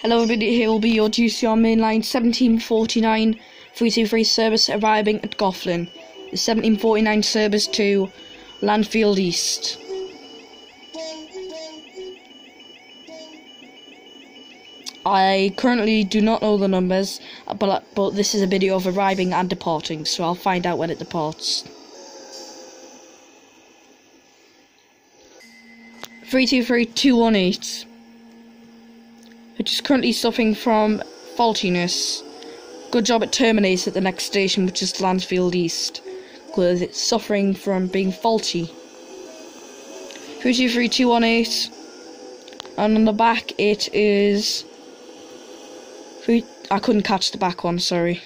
Hello everybody, here will be your GCR mainline 1749 323 service arriving at Gothlan. The 1749 service to Landfield East. I currently do not know the numbers, but, but this is a video of arriving and departing, so I'll find out when it departs. 323218 which is currently suffering from faultiness. Good job it terminates at the next station, which is Lansfield East, because it's suffering from being faulty. 323218 and on the back it is I couldn't catch the back one, sorry.